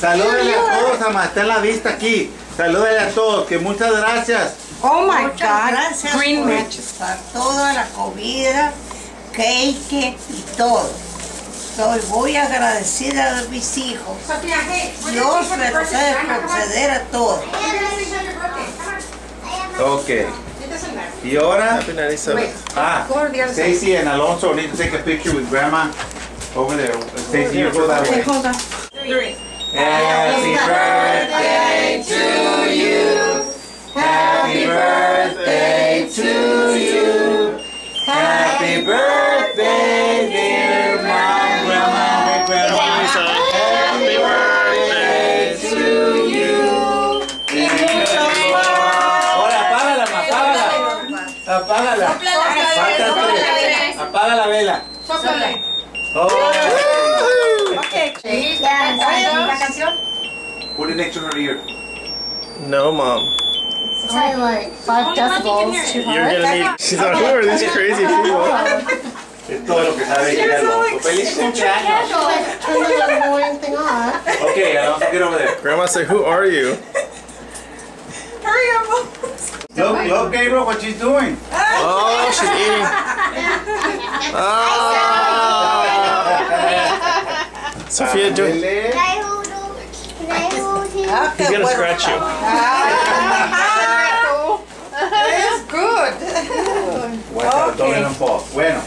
Salúdenle a todos, mamá. Está en la vista aquí. Salúdenle a todos. Que muchas gracias. Oh my Muchas God. gracias Green por, matches. por toda la comida, cake y todo. Estoy muy agradecida de mis hijos. Dios me puede conceder a todos. Ok. Y ahora, Happy 97. ah, Stacy and Alonso need to take a picture with grandma over there. Stacy, you go that way. Hold on. Happy birthday to you. Happy birthday to you. Happy birthday, dear mom, grandma, and grandma. Happy birthday to you. Ahora, apágala, ma, apágala. Apágala. Falta tres. Apaga la vela. Oh. ¿La canción? Put it next to her ear. No, mom. Probably like five decibels too You're gonna need. She's like, who are these crazy people? Es todo lo que sabe que era loco. ¡Feliz cumpleaños! Turn the annoying thing off. Okay, Alonso, get over there. Grandma said, who are you? Hurry up. Look, look, Gabriel, what she's doing. Oh, she's eating. Ah. Sophia, do it. He's gonna scratch you. It is good. Bueno, okay. todo en. Bueno.